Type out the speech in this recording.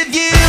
Yeah. you?